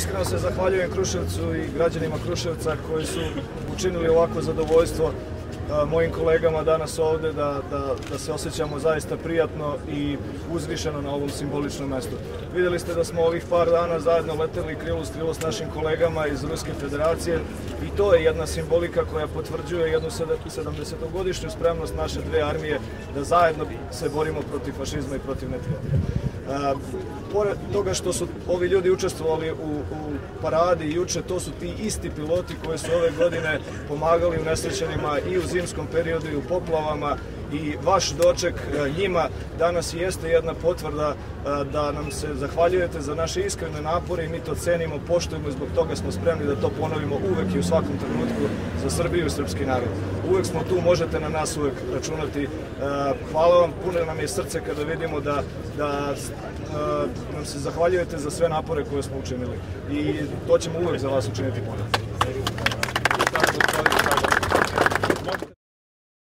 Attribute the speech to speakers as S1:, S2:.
S1: iskreno se zahvaljujem Kruševcu i građanima Kruševca koji su učinili ovako zadovoljstvo mojim kolegama danas ovde da, da, da se osjećamo zaista prijatno i uzvišeno na ovom simboličnom mestu. Videli ste da smo ovih par dana zajedno leteli krilo s krilo s našim kolegama iz Ruske federacije i to je jedna simbolika koja potvrđuje jednu 70-godišnju spremnost naše dve armije da zajedno se borimo protiv fašizma i protiv neprijatelja. Pored toga što su ovi ljudi učestvovali u, u paradi juče, to su ti isti piloti koji su ove godine pomagali u nesrećenima i u zimskom periodu i u poplavama i vaš doček e, njima danas jeste jedna potvrda e, da nam se zahvaljujete za naše iskrene napore i mi to cenimo, poštujemo i zbog toga smo spremni da to ponovimo uvek i u svakom trenutku za Srbiju i srpski narod. Uvek smo tu, možete na nas uvek računati. E, hvala vam, puno nam je srce kada vidimo da, da nam se zahvaljujete za sve napore koje smo učinili i to ćemo uvek za vas učiniti ponovno.